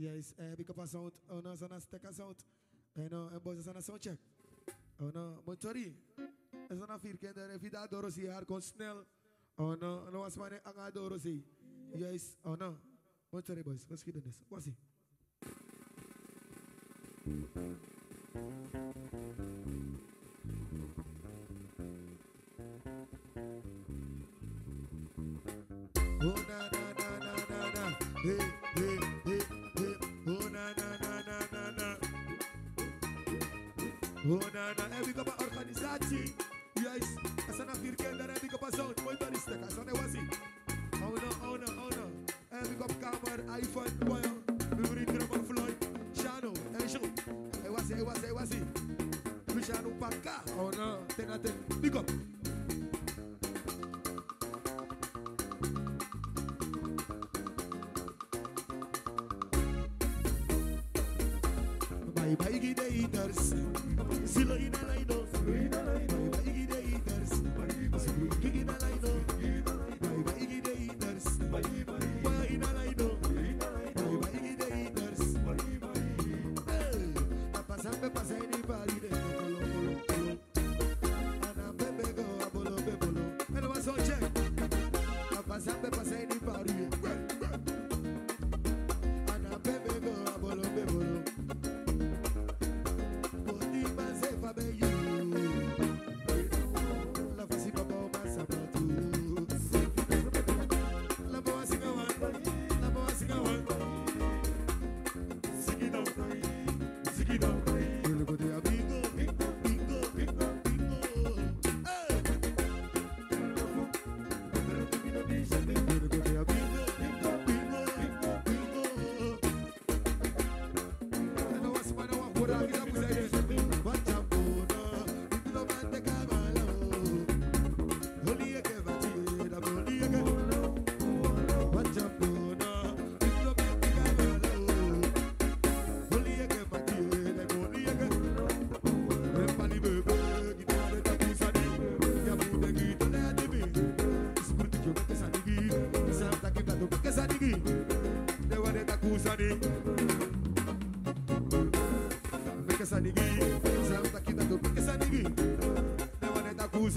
Yes, uh, big up a sound. Oh no, Sana take a sound. I know, and boys, Sana sound check. Oh no, Montori. Sana vierkende vida door zie haar o snel. Oh no, no was maar een aan door zie. Yes, oh no. Montori boys, geschiedenis. Was. Oh na na na na na na. Hey, hey. Onana Ewika pa organizacji Yes Asana Kirkendara Ewika pa sound Mój baristek Asana Wazi. Ona, ona, ona. Ewika pa kamer iPhone Boyo Memory drummer Floyd. Shano Ejo Ewazi, ewazi, ewazi. Vishanu Paka. Ona Ten a ten Big up.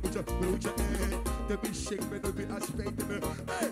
Blootje, be eh. De bishik be de aspect. me.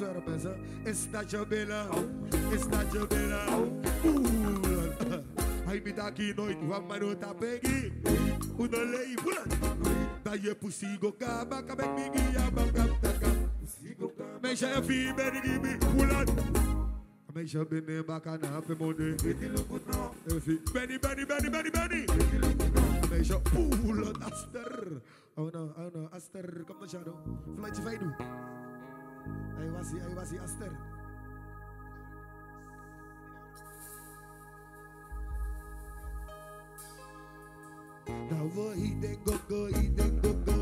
swear up, sir. It's not your bella. It's not your bella. Aí me dá aqui noite, uma marota pegue. O nolei, pula. Daí é possível, caba, acaba de me guiar, bacana, taca. Mexa é fim, berigui, me pula. Mexa bem, Benny, Benny, Benny. mone. Eu fi, beni, beni, beni, beni, beni. Mexa, pula, aster. Oh não, oh não, aster, como chama? Flight vai do aiwazi aiwazi aster Now go eat and go go go go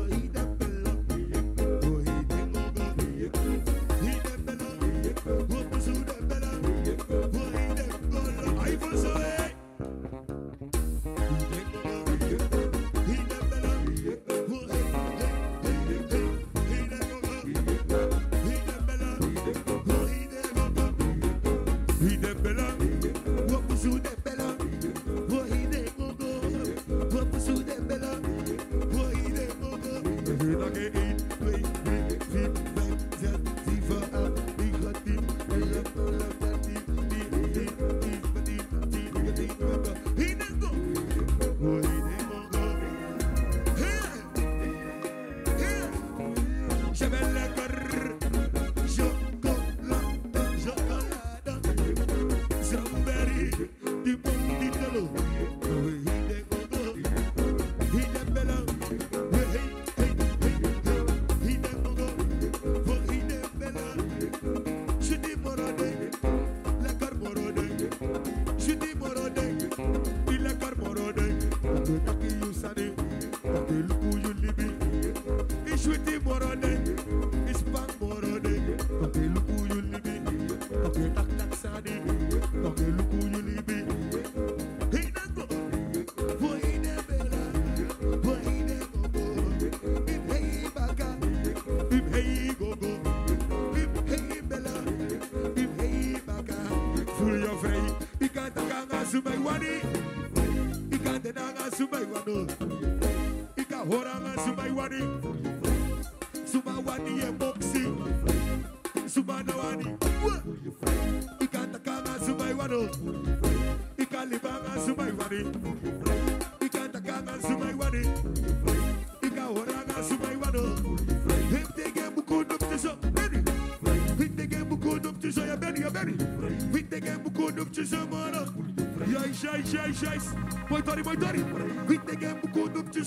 Jeis, jeis, jeis. Boytori, boytori. Vitegen bu konup de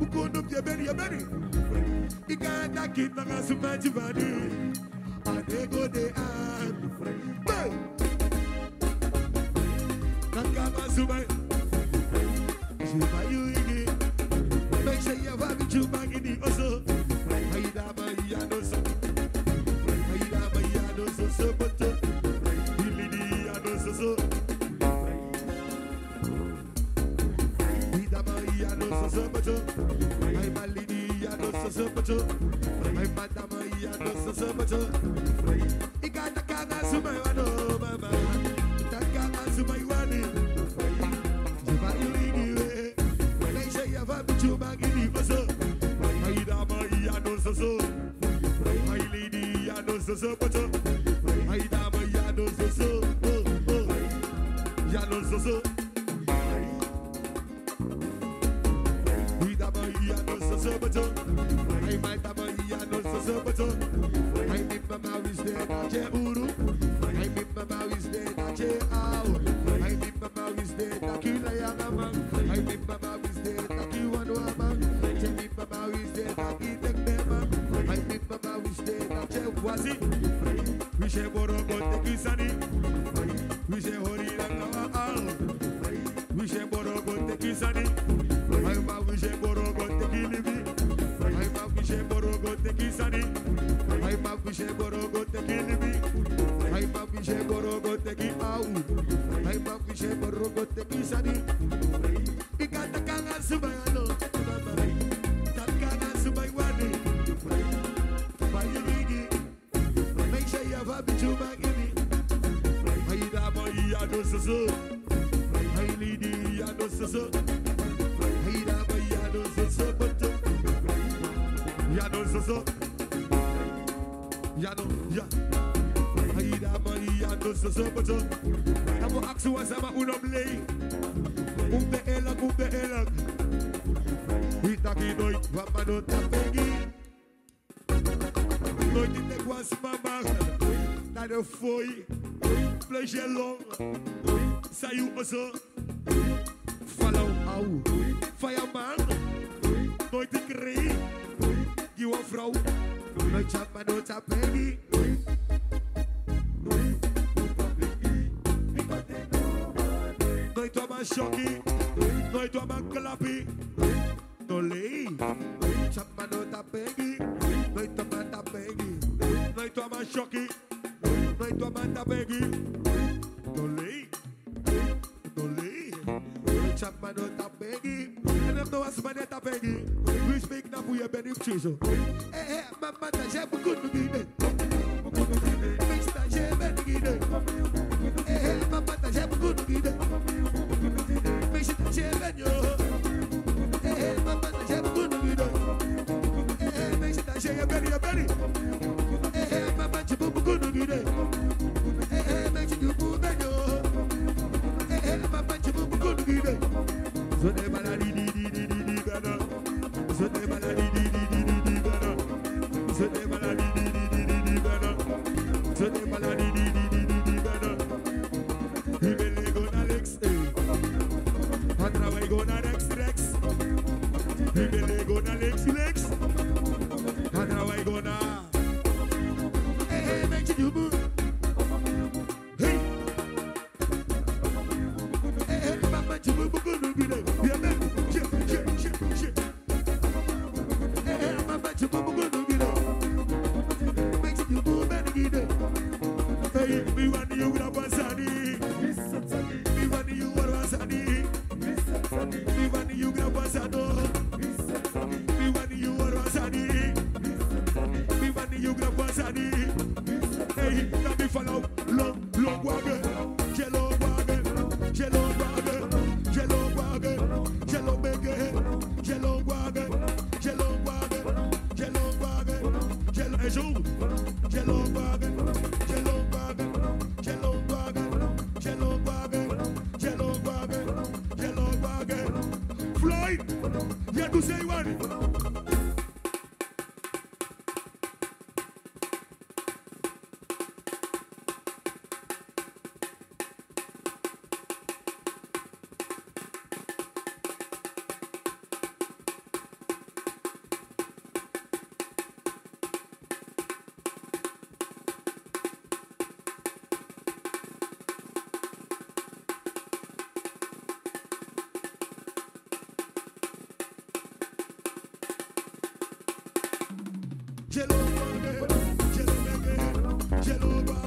Bu konup yebeni yebeni. İkanda kitna gasumacı vadi. so so. My lady, I do so so, but so. My dama, I do so so. Oh, oh. I know so so. My dama, I do so so, but so. My dama, I do so so, but so. I need my marriage, then I can't. Kazi Wishe Borogote Kisani Wishe Hori Al Wishe Borogote Kisani Ayuma Wishe Borogote Kilibi Ayuma Wishe Borogote Kisani Ayuma Wishe Borogote Kilibi Ayuma Wishe Borogote Kiau Ayuma Wishe Borogote zo zo zo En we aksu was ama unom lei Umbe elag, umbe elag Itaki noit, wapa no tapegi Noite de quase mamar Nada foi Plangelão Saiu o zo Falou au Fireman Noite crei E o afrau Noite ama no tapegi Noi to man shocky, noi to man clappy. No lay, chop man out a baby. Noi to man a baby. Noi to man shocky, noi to man a baby. No lay, no lay, chop man out a baby. And if no one's man out a baby, we speak na puya benip chizo. Eh eh, mama ta jebu Yeah. to do. Jello, jello, jello,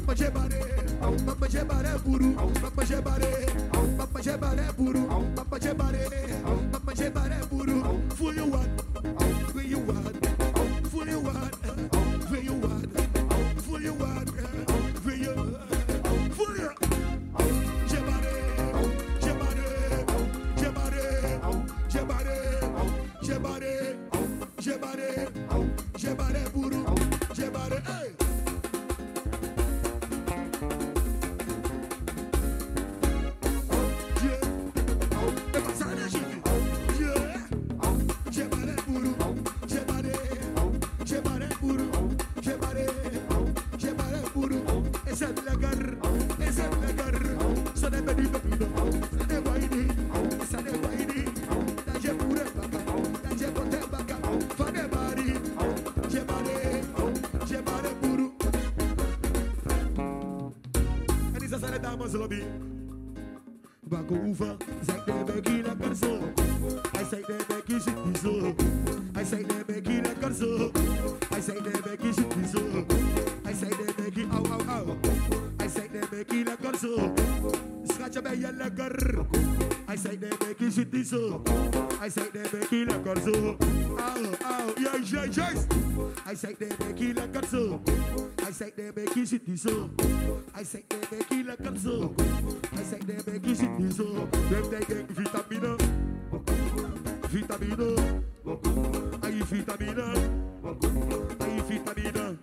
papa jebare, papa jebare buru, papa jebare, papa jebare buru, papa jebare, papa jebare buru, for you what, where you what, for you what, where you what, for you what, where you, for you. Jebare, jebare, jebare, jebare, jebare, jebare, jebare bequilha corzo. Alô, alô, e aí, gente? I say the bequilha corzo. I say the bequilha instituição. I say the aí corzo. I say que se instituição. Deve ter que vitamina. Vitamina. Aí, vitamina. Aí, vitamina.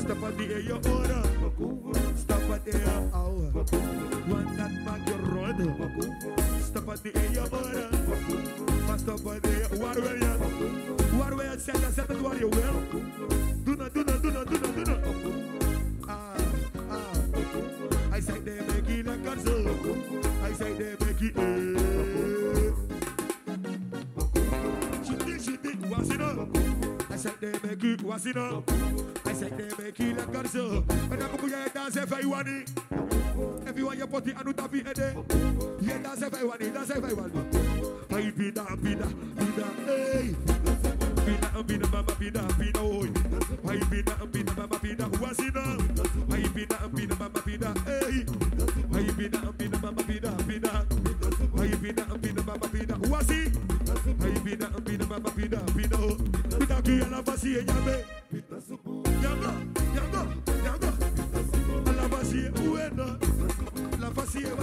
Stapa de eia hora. Stapa de eia hora. Rond. Stap aan die in je oren. Maar stap aan die Waar wil je? Waar wil je het zetten? Zet het waar je wil. Doe nou, doe nou, doe nou, doe nou, doe nou. Ah, ah. Hij zei de bekkie lekker zo. Hij zei de bekkie eh. Shitty, shitty, was it up? I said they make it, was it up? I said they make it lekker zo. En dan moet je dansen even Iwani. Everyone you put it on the head. Yeah, dance even Iwani, dance even Iwani. Ay, pida, pida, pida, hey. Pida, pida, mama, pida, pida, oi. Ay, pida, pida, mama, pida, was it up? Ay, pida, pida, mama, pida, hey. Ay, pida, pida, mama, pida, pida. Ay, pida, pida, mama, pida, was it? Ay, pida, pida, mama, pida, pida, oh. Pida, que ela fazia, yabe.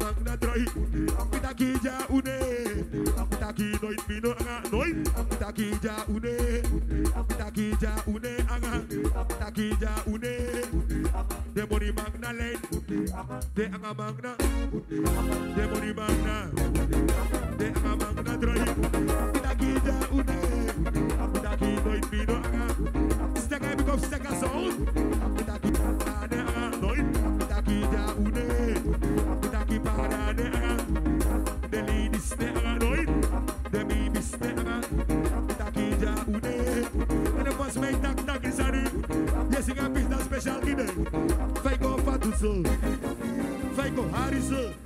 magna droi. Taki ja une. Taki noi pino anga noi. Taki ja une. Taki ja une anga. Taki ja une. De moni magna lane. De anga magna. De moni magna. Veja alguém bem, vem com a Faduzão, vem com Harizão.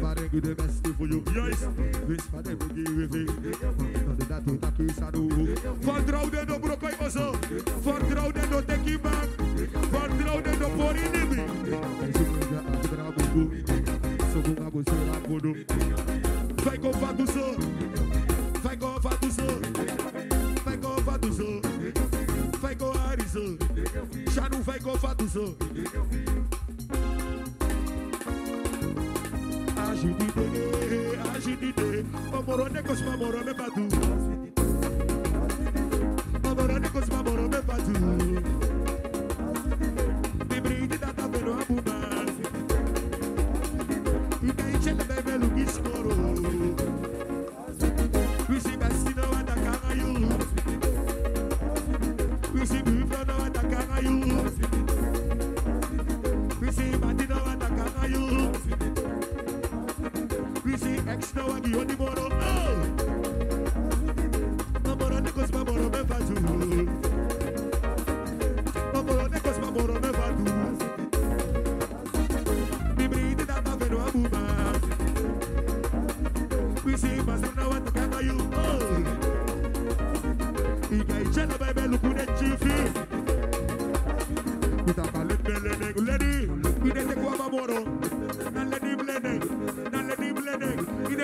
Parengue de best for you Yes This for them to give me None of that to take is a do Vertrouw de no brokai ozo Vertrouw de take back por inimi Sou com a você lá quando Vai com fato só Vai com fato só Vai com fato só Vai com arizão Já não vai com fato só Mamoro nekos mamoro me batu. Mamoro nekos mamoro me batu.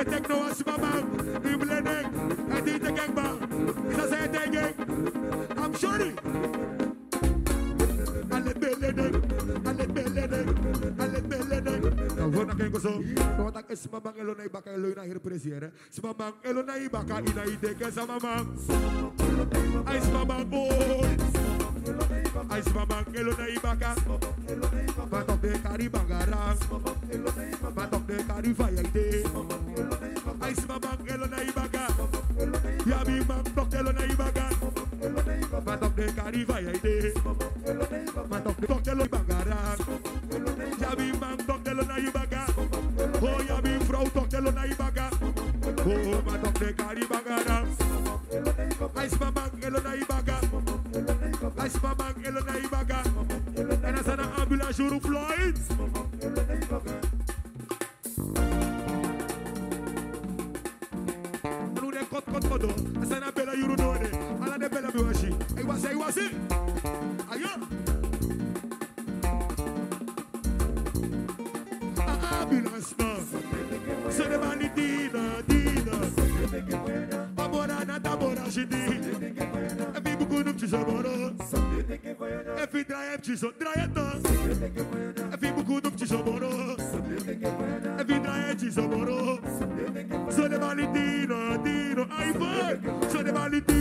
Blending. Ide tek no asma bang. Di blending. Adi te gang bang. Isa say te gang. Eh? I'm sorry. Ale belending. Ale belending. Ale belending. Nou, voor dat kijken zo. Nou, dat is mijn bang elo na ibaka elo na hier presiëren. Eh? Sma bang elo na ibaka ina ideke sa mama. Ay boy. Ay sma elo na ibaka. Batok de eh? kari bangarang. Batok de kari fayayde. Ya bi bang tok elo na ibaka. Batok de kari fayayde. Batok de tok elo bangarang. Ya bi bang tok elo na ibaka. Oh ya bi vrouw tok elo na ibaka. Oh batok de kari bangarang. Ay sma bang elo na ibaka. Ay sma bang elo na ibaka. En een ambulance roept Floyd. controdo, essa na bela de bela biwashi, aí você, aí você, aí ó. Ambulance não, se de manidina, dina, abora na tabora jidi, é vivo com um tijaboro, é know, Ivan. So the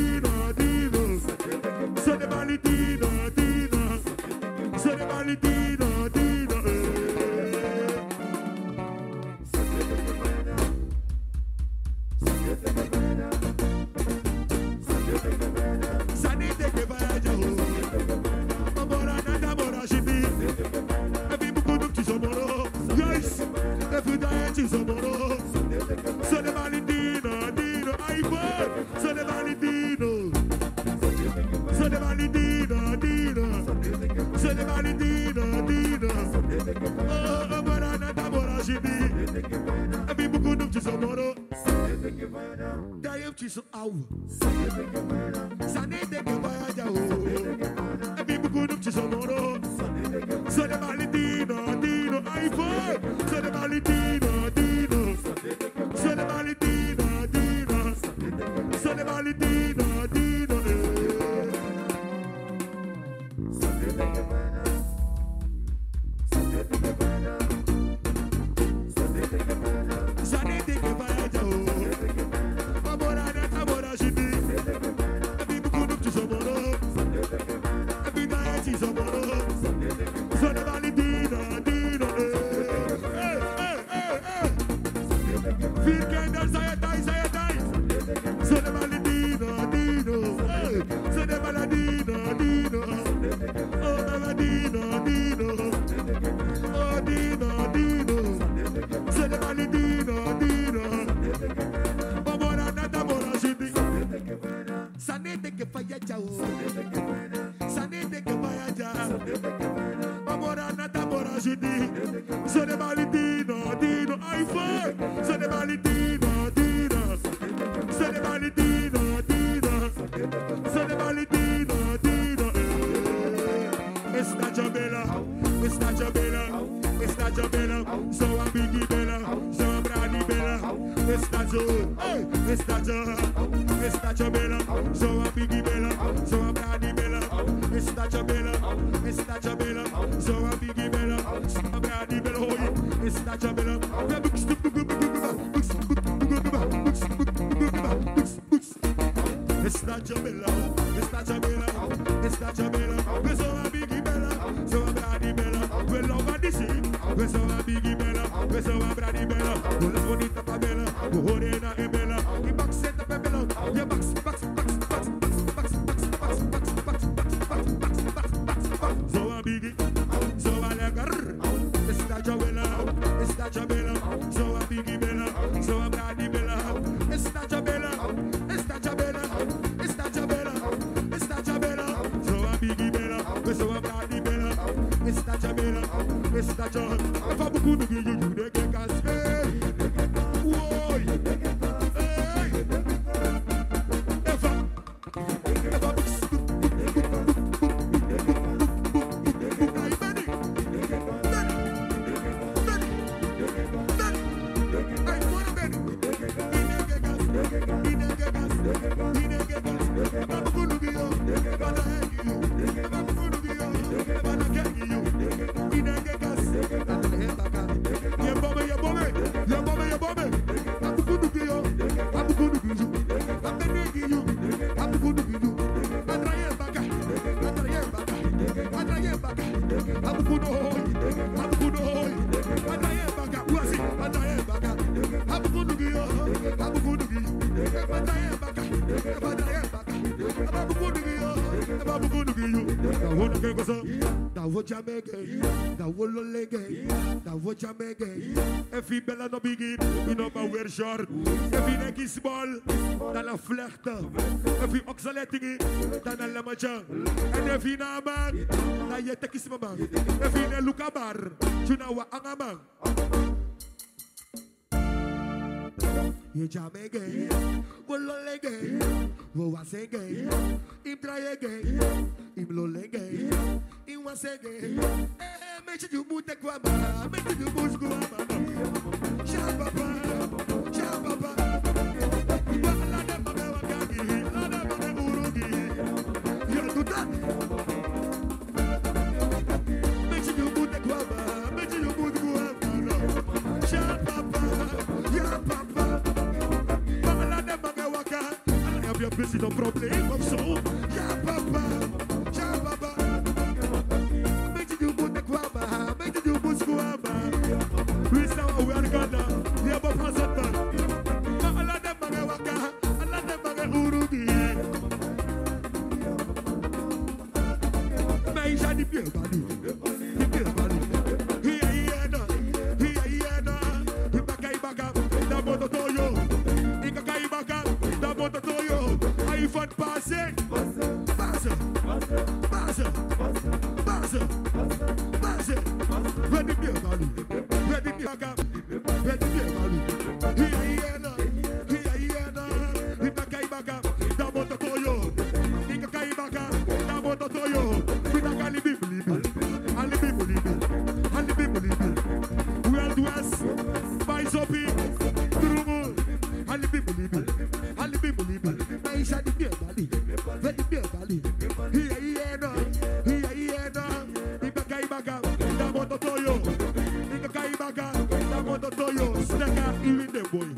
Jessica John. Enfin beaucoup de guillemets. Jamaican, that wolo lege, that wo Jamaican. Every bella no begin, you know my wear short. Every neck is small, dan a flecht. Every oxalating, dan a lamaja. And every na man, na ye tekis mama. Every ne luka bar, chunawa angamang. Ye jame gay, wo lole gay, wo wase gay, im traye gay, im lole gay masege Meche du mute kwa mama Meche du bush kwa mama Shal papa Shal papa Wala de mame wakagi La de mame urugi Yo tuta Meche du mute kwa mama Meche du mute kwa mama Shal papa Ya papa Wala de mame wakagi I am busy no problem of soul Ya papa baga, da moto toyo. Nigga kai baga, da moto toyo. Snake out, even the boy.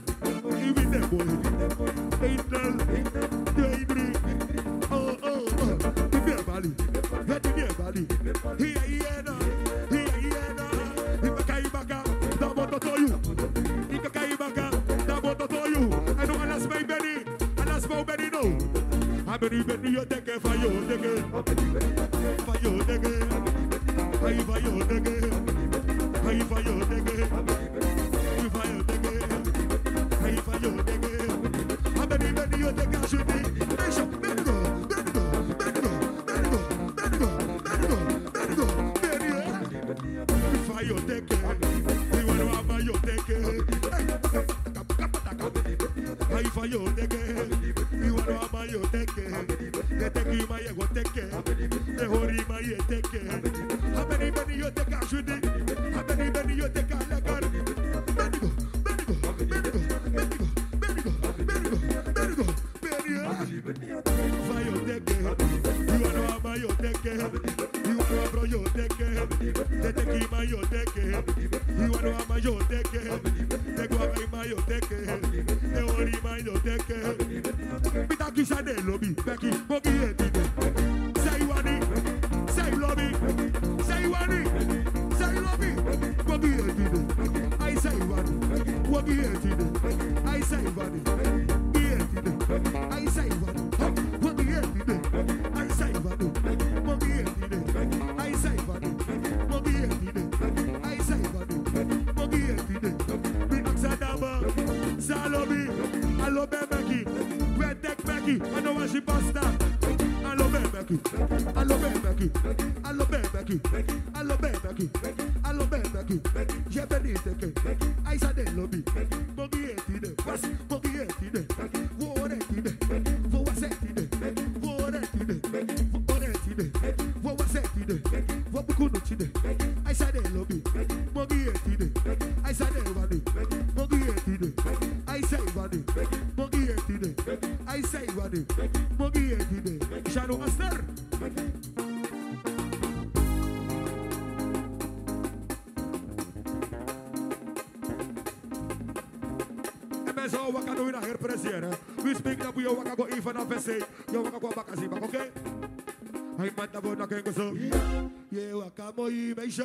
Becky. yo wakakuwa makaziba koke aimanda bona kengoso ye wakamoyimeisha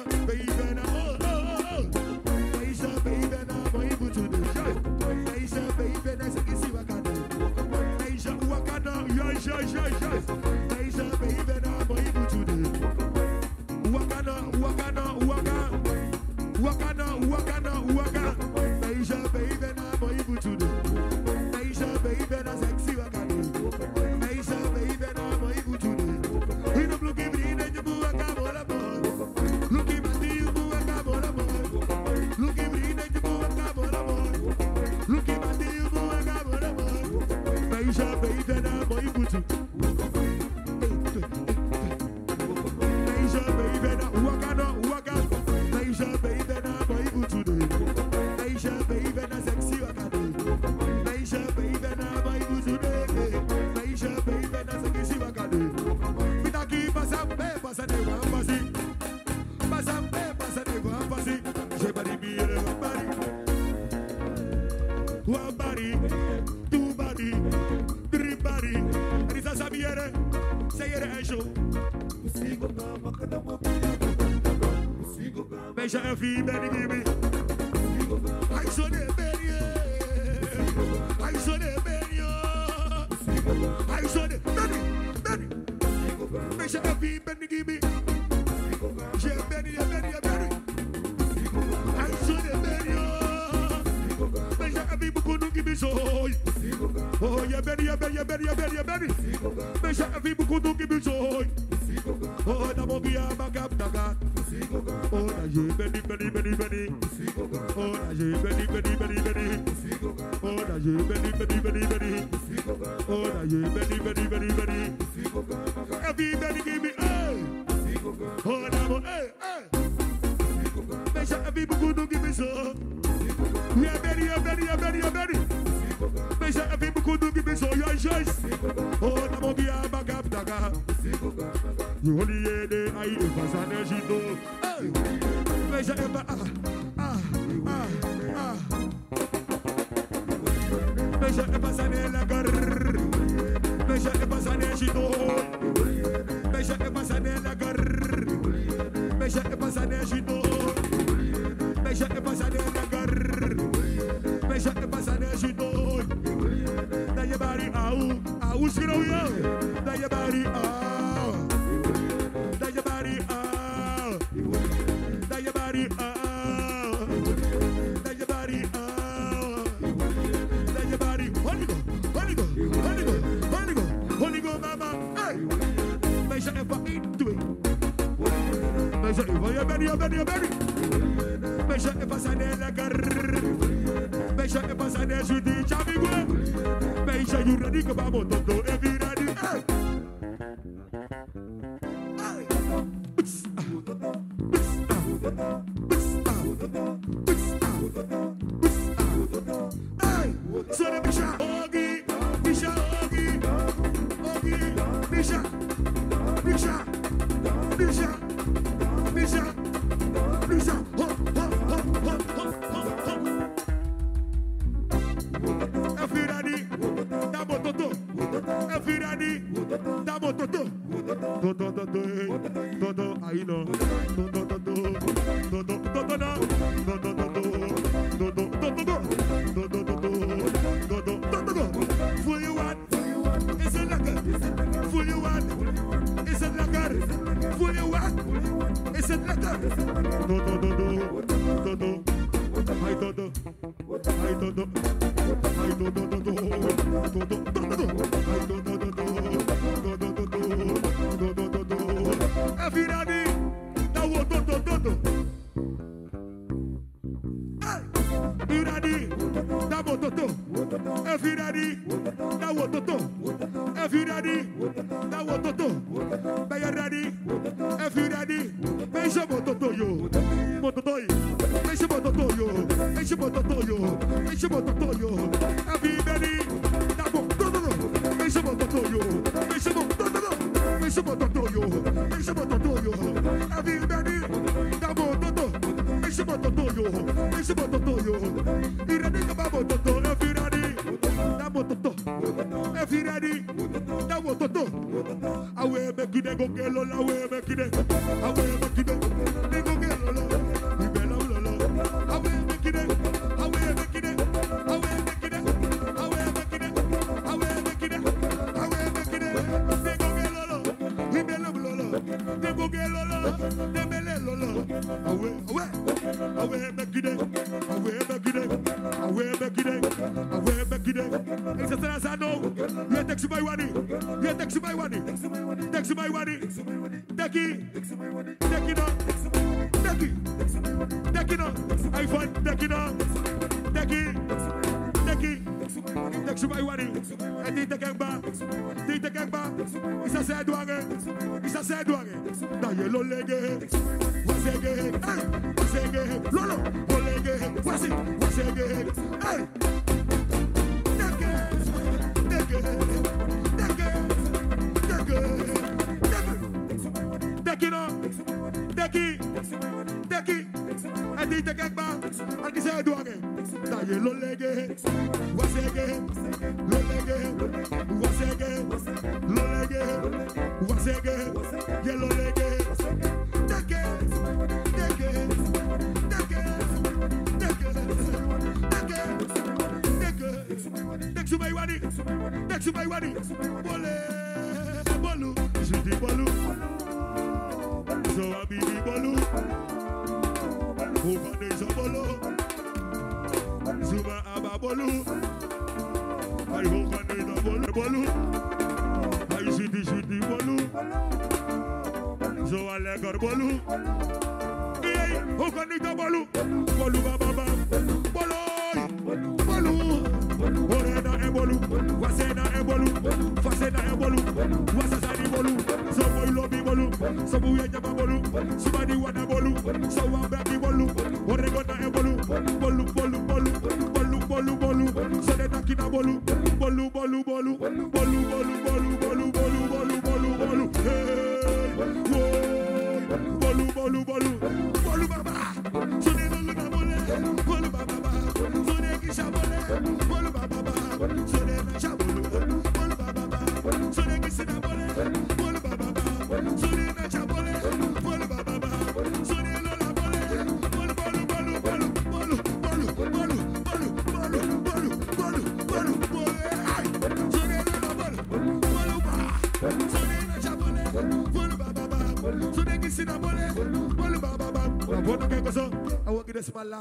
Aisha Effie, baby, baby. Oh da ye beni beni beni Oh da ye beni beni beni beni Everybody give me Oh da mo hey hey a vivo quando que me sou Yeah beni yeah beni yeah beni yeah beni Deixa a vivo quando que me sou Meja shot the person in the girl. Me shot don't. Me shot the person in the girl. Me Bisha, Ogi, Bisha, Ogi, Ogi, Bisha. chamou Totonho, a vida ali, tá bom, Totonho, me chamou Totonho, me chamou Demele lolo. Awe, awe. Awe begide. Awe begide. Awe begide. Awe begide. El iPhone. everybody. And Tita Kegba, Tita Kegba, it's a sad one, it's a sad one. Now you low leg, what's again? What's again? Lolo, low leg, what's it? What's again? Hey! Deki no, deki, deki, adi te kekba, adi se edwange na yelo lege wasege lolege wasege lolege wasege yelo lege deke deke deke deke deke deke dek sumay wani dek sumay wani bole bolu bolu. Aisiti siti bolu. Zoa legar bolu. Yey, okanita bolu. Bolu baba bam. Bolu. Bolu. Orena e bolu. Wasena e bolu. Fasena e bolu. Wasasani bolu. Sobo ilobi bolu. Sobu yajaba bolu. Subani wana bolu. Sowa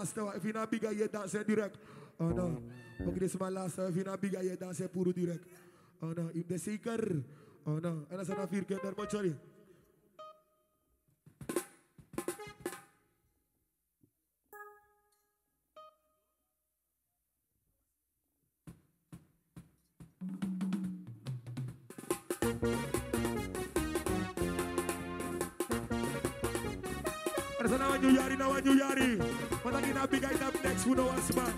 last hour If you're not bigger you dance direct. Oh no. Ok this my last hour If you're not bigger you dance puro direct. Oh no. If the seeker Oh no. Na vier keer daar moet sorry Bad you yari. But I get a big item next with no one spark.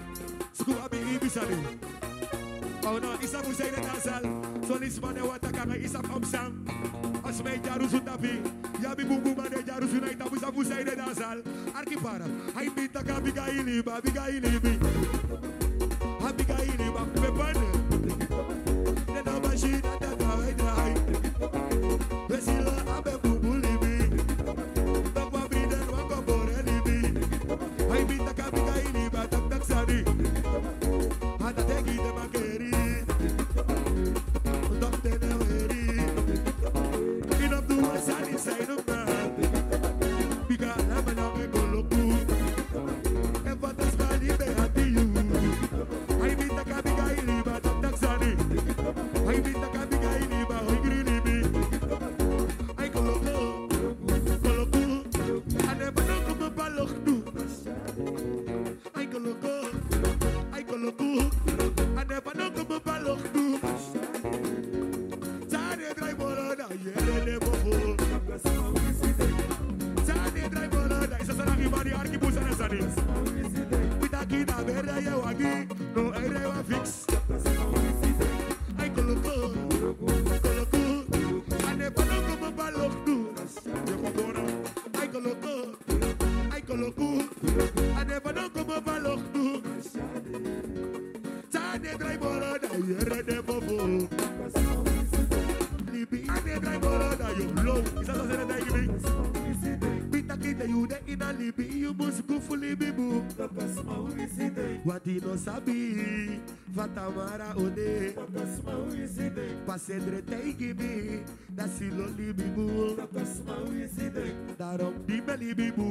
School a big ibisani. Oh no, it's a isa that na kasal. So this man I want to come na It's a pump song. As may jaru sutapi. Yabi bungu ba de jaru sunay tapu sa musay na kasal. Arki para. Ay bita ka bigay liba, bigay libi. Ha bigay liba, pepane. Then I'm a shit. Peace. não sabe. Vatamara ode Tatasma uizide Pasedre teigibi Da silo libibu. Tatasma uizide Darom bibelibibu